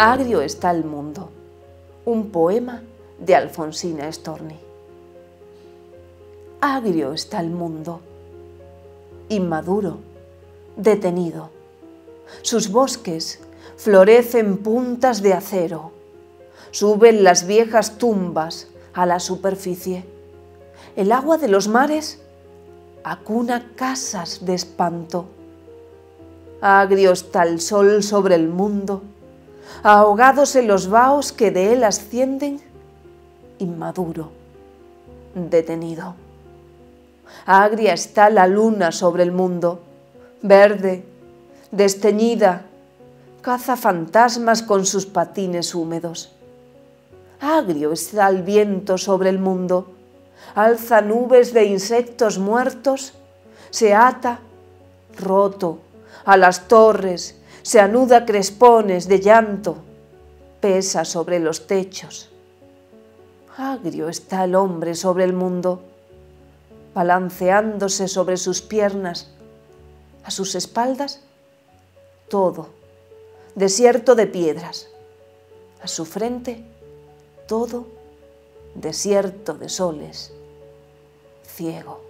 Agrio está el mundo. Un poema de Alfonsina Storni. Agrio está el mundo. Inmaduro, detenido. Sus bosques florecen puntas de acero. Suben las viejas tumbas a la superficie. El agua de los mares acuna casas de espanto. Agrio está el sol sobre el mundo ahogados en los vaos que de él ascienden, inmaduro, detenido. Agria está la luna sobre el mundo, verde, desteñida, caza fantasmas con sus patines húmedos. Agrio está el viento sobre el mundo, alza nubes de insectos muertos, se ata, roto, a las torres se anuda crespones de llanto, pesa sobre los techos. Agrio está el hombre sobre el mundo, balanceándose sobre sus piernas, a sus espaldas todo, desierto de piedras, a su frente todo, desierto de soles, ciego.